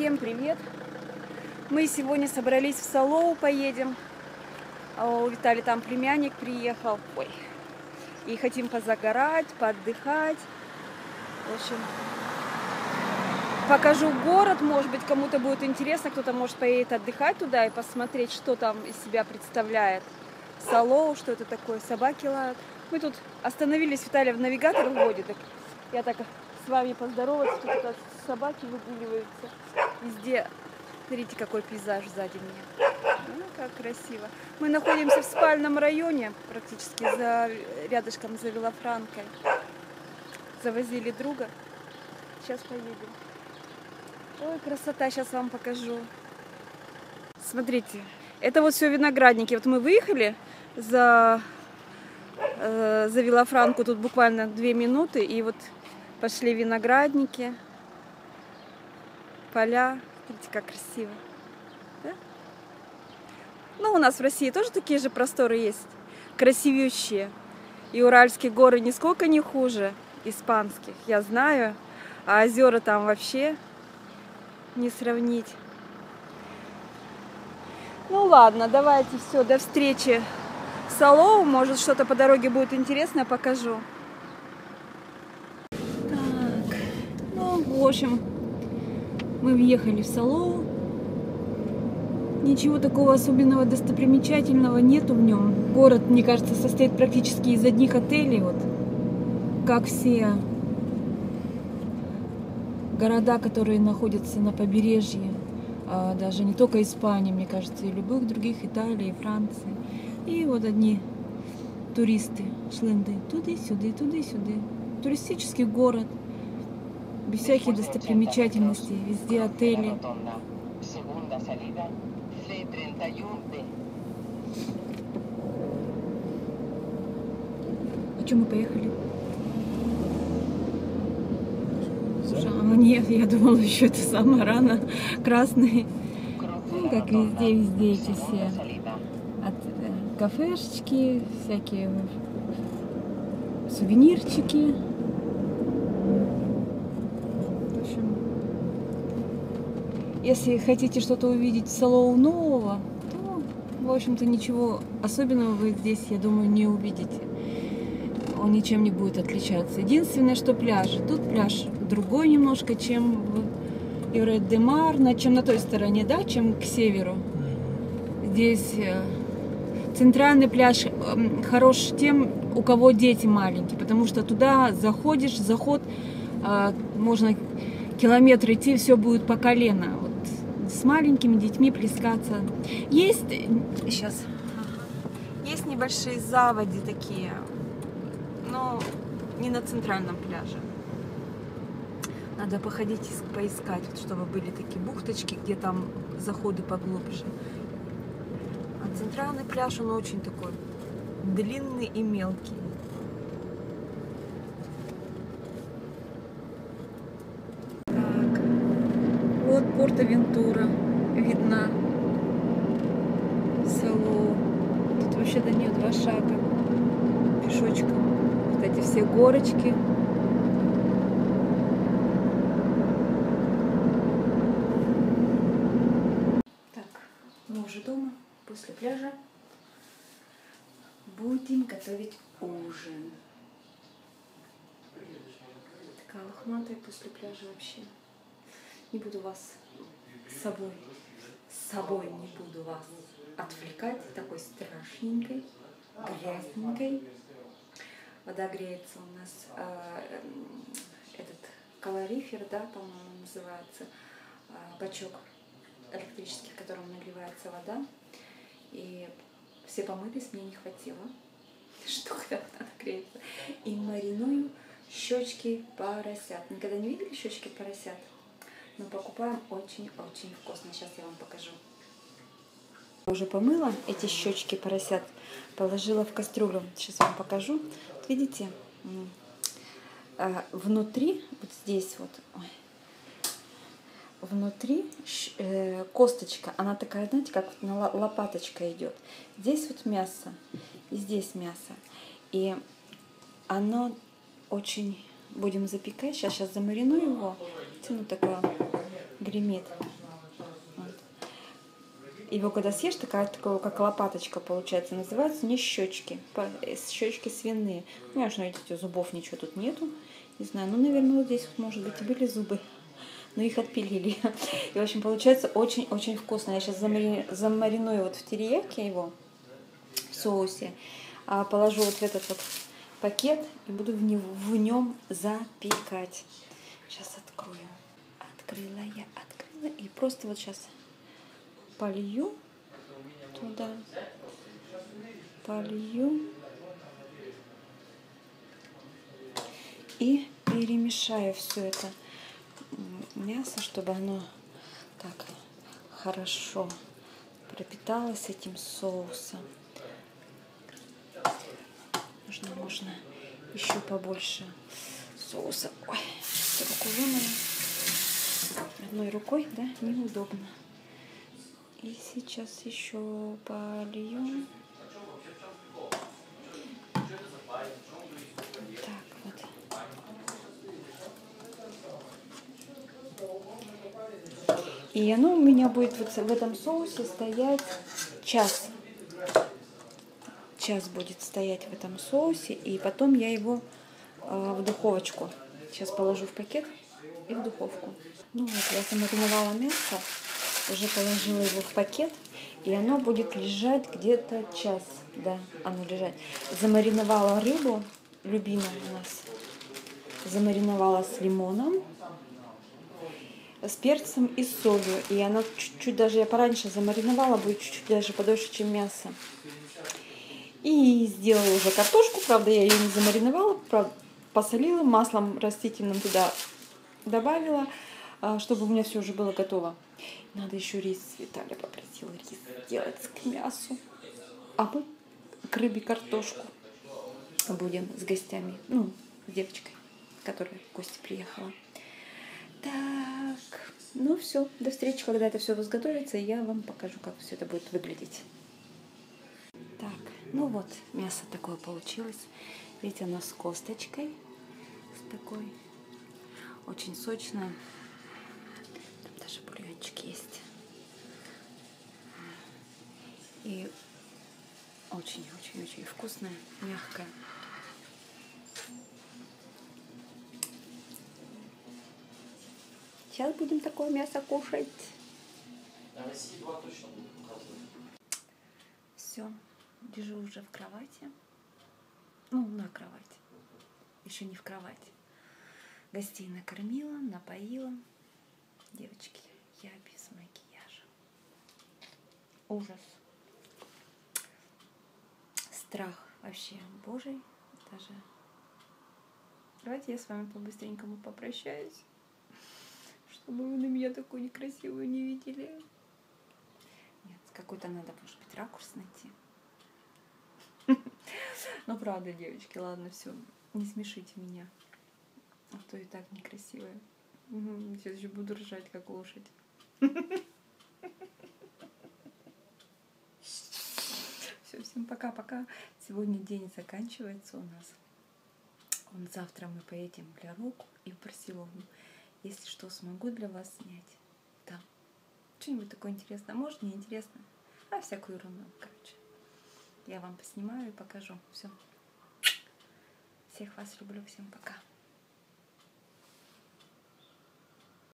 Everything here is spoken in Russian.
Всем привет! Мы сегодня собрались в Салоу, поедем. А У Виталия там племянник приехал. Ой. И хотим позагорать, поотдыхать. В общем, покажу город. Может быть, кому-то будет интересно. Кто-то может поедет отдыхать туда и посмотреть, что там из себя представляет. Салоу, что это такое, собаки лают. Мы тут остановились, Виталий в навигатор вводит. Я так с вами поздороваться. Тут собаки выгуливаются. Везде. Смотрите, какой пейзаж сзади меня. Ну, как красиво. Мы находимся в спальном районе, практически за, рядышком за Вилофранкой. Завозили друга. Сейчас поедем. Ой, красота, сейчас вам покажу. Смотрите, это вот все виноградники. Вот мы выехали за, э, за Вилофранку, тут буквально две минуты, и вот пошли виноградники, поля. Смотрите, как красиво. Да? Ну, у нас в России тоже такие же просторы есть, красивющие. И Уральские горы нисколько не хуже испанских, я знаю. А озера там вообще не сравнить. Ну ладно, давайте все, до встречи в Салоу. Может что-то по дороге будет интересное, покажу. Так, ну, в общем, мы въехали в Салоу. Ничего такого особенного достопримечательного нету в нем. Город, мне кажется, состоит практически из одних отелей, вот, как все города, которые находятся на побережье, а даже не только Испании, мне кажется, и любых других, Италии, Франции. И вот одни туристы, шленды, туды-сюды, туды-сюды. Туристический город, без всяких достопримечательностей, везде отели. Segunda salida, C31B. А что мы поехали? А, нет, я думала, еще это самое рано, красный. Ну, как везде, везде эти все от, э, кафешечки, всякие сувенирчики. В общем, если хотите что-то увидеть в Салоу нового, то, в общем-то, ничего особенного вы здесь, я думаю, не увидите. Он ничем не будет отличаться. Единственное, что пляжи. Тут пляж другой немножко, чем в Юрет-де-Мар, на- чем на той стороне, да, чем к северу. Здесь э, центральный пляж эм, хорош тем, у кого дети маленькие, потому что туда заходишь, заход, э, можно километр идти, все будет по колено. С маленькими детьми плескаться. Есть, сейчас, есть небольшие заводи такие, но не на центральном пляже. Надо походить поискать, вот, чтобы были такие бухточки, где там заходы поглубже. А центральный пляж, он очень такой длинный и мелкий. Так, вот Порто-Вентура видна. Село. Тут вообще до нее два шага пешочком. Вот эти все горочки. Так, мы уже дома, после пляжа. Будем готовить ужин. Такая лохматая после пляжа вообще. Не буду вас с собой, с собой не буду вас отвлекать такой страшненькой, грязненькой. Вода греется у нас, а, эм, этот калорифер, да, по-моему, называется, а, бачок электрический, в котором нагревается вода. И все помылись, мне не хватило. Что когда вода нагреется. И мариную щечки поросят. Никогда не видели щечки поросят? Но покупаем очень-очень вкусно. Сейчас я вам покажу. Уже помыла эти щечки поросят, положила в кастрюлю. Сейчас вам покажу. Вот видите, а, внутри, вот здесь вот, ой, внутри э, косточка, она такая, знаете, как вот лопаточка идет. Здесь вот мясо, и здесь мясо. И оно очень... Будем запекать. Сейчас, сейчас замариную его. Тяну такое гремит. Его когда съешь, такая, такая как лопаточка получается. Называется не щечки. Щечки свиные. Конечно, видите, зубов ничего тут нету. Не знаю, ну, наверное, вот здесь, может быть, и были зубы. Но их отпилили. И, в общем, получается очень-очень вкусно. Я сейчас замари... замариную вот в терияке его, в соусе. А положу вот в этот вот пакет и буду в, него, в нем запекать. Сейчас открою. Открыла я, открыла. И просто вот сейчас полью туда. Полью. И перемешаю все это мясо, чтобы оно так хорошо пропиталось этим соусом. Нужно, можно еще побольше соуса. Ой, руку вымыла. Одной рукой, да, неудобно. И сейчас еще польем. Так, вот. И оно у меня будет вот в этом соусе стоять час. Час будет стоять в этом соусе, и потом я его э, в духовочку. Сейчас положу в пакет и в духовку. Ну вот, я замариновала мясо уже положила его в пакет, и оно будет лежать где-то час, да, оно лежать. Замариновала рыбу, любимая у нас, замариновала с лимоном, с перцем и солью. И она чуть-чуть даже, я пораньше замариновала, будет чуть-чуть даже подольше, чем мясо. И сделала уже картошку, правда, я ее не замариновала, правда, посолила, маслом растительным туда добавила, а, чтобы у меня все уже было готово. Надо еще рис. Виталий попросил рис сделать к мясу. А мы к рыбе картошку будем с гостями. Ну, с девочкой, которая в гости приехала. Так, ну все, до встречи, когда это все возготовится, и я вам покажу, как все это будет выглядеть. Ну вот, мясо такое получилось. Видите, оно с косточкой, с такой, очень сочное даже бульончик есть. И очень-очень-очень вкусная, мягкая. Сейчас будем такое мясо кушать. Все, лежу уже в кровати. Ну, на кровати. Еще не в кровати. Гостей накормила, напоила. Девочки, я без макияжа. Ужас. Страх вообще божий. Даже... Давайте я с вами по-быстренькому попрощаюсь, чтобы вы на меня такую некрасивую не видели. Нет, какой-то надо, может быть, ракурс найти. Ну, правда, девочки, ладно, все, не смешите меня. А то и так некрасивая. Угу, сейчас еще буду ржать, как лошадь. Все, всем пока-пока. Сегодня день заканчивается у нас. Он завтра мы поедем в Лярук и в Барселону. Если что, смогу для вас снять. Да. Что-нибудь такое интересное. Может, не интересно. А всякую ерунду, короче. Я вам поснимаю и покажу. Все. Всех вас люблю. Всем пока.